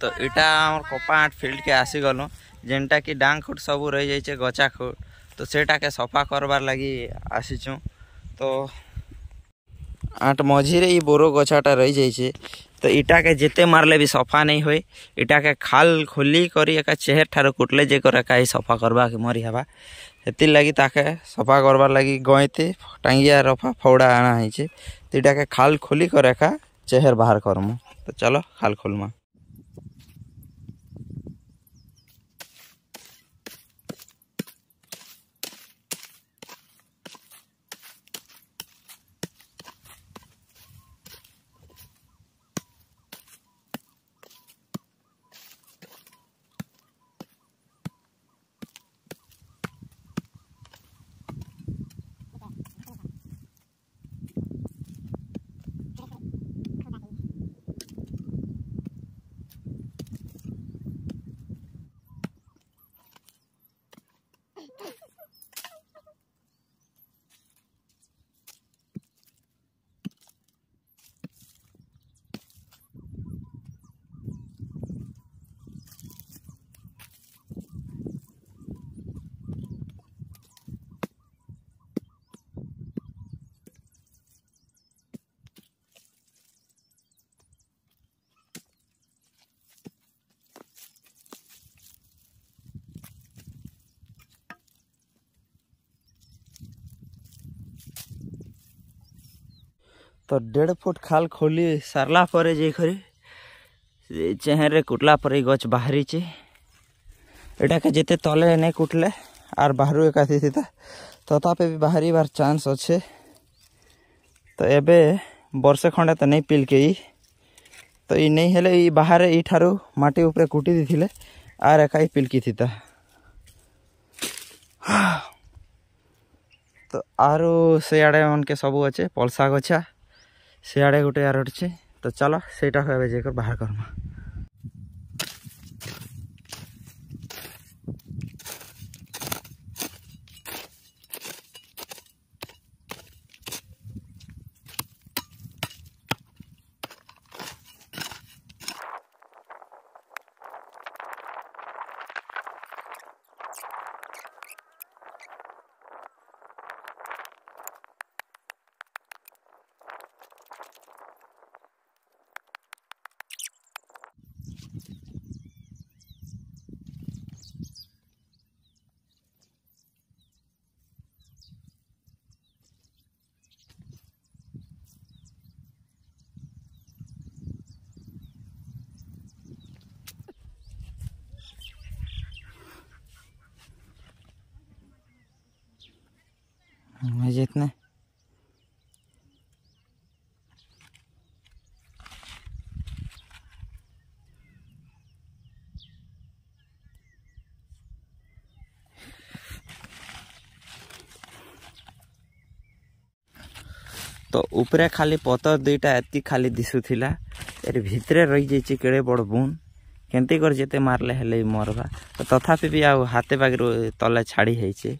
তো এটা আমার কপা আট ফিল্ডকে আসিগলু যেনটাকি ডাং খুট সবু রয়ে যাইছে গচা খুট তো সেটাকে সফা করবার লাগি আসিছু তো আট মঝিরে ই ବୋର ଗଛଟା ରହିଯାଇଛି ତ ଇଟାକେ ଯେତେ ମାରଲେ ବି ସଫା ନେଇ ହୁଏ ଇଟାକେ ଖାଲ ଖୋଲି କରି ଏକା ଚେହେର ଠାରୁ କୁଟଲେ ଯେ କରି ଏକା ଇ ସଫା କରବାକେ ମରି ହେବା ସେଥିର୍ଲାଗି ତାକେ ସଫା କରବାର୍ ଲାଗି ଗଇଁତି ଟାଙ୍ଗିଆ ରଫା ଫଉଡ଼ା ଆଣା ହେଇଛେ ତ ଇଟାକେ ଖାଲ ଖୋଲି କରି ଏକା ଚେହେର ବାହାର କରମୁ ତ ଚଲ ଖାଲ ଖୋଲମା ତ ଦେଢ଼ ଫୁଟ ଖାଲ ଖୋଲି ସାରିଲା ପରେ ଯାଇକରି ଚେହେଁରେ କୁଟଲା ପରେ ଗଛ ବାହାରିଛି ଏଟାକେ ଯେତେ ତଲେ ନାଇଁ କୁଟଲେ ଆର୍ ବାହାରୁ ଏକାଥି ଥିତା ତଥାପି ବି ବାହାରିବାର ଚାନ୍ସ ଅଛେ ତ ଏବେ ବର୍ଷେ ଖଣ୍ଡେ ତ ନେଇ ପିଲକେ ଇ ତ ଇ ନେଇ ହେଲେ ଇ ବାହାରେ ଇଠାରୁ ମାଟି ଉପରେ କୁଟି ଦେଇଥିଲେ ଆର୍ ଏକା ଇ ପିଲକି ଥିତା ତ ଆରୁ ସେଆଡ଼େ ମନକେ ସବୁ ଅଛେ ପଲସା ଗଛା ସିଆଡ଼େ ଗୋଟେ ଆର ଅଛି ତ ଚାଲ ସେଇଟାକୁ ଏବେ ଯାଇକରି ବାହାର କର୍ମା जितने ତ ଉପରେ ଖାଲି ପତର ଦୁଇଟା ଏତିକି ଖାଲି ଦିଶୁଥିଲା ଏର ଭିତରେ ରହିଯାଇଛି କେଡ଼େ ବଡ଼ ବୁନ୍ କେନ୍ତି କରି ଯେତେ ମାରଲେ ହେଲେ ବି ମରବା ତ ତଥାପି ବି ଆଉ ହାତେ ବାଗିରୁ ତଲେ ଛାଡ଼ି ହେଇଛି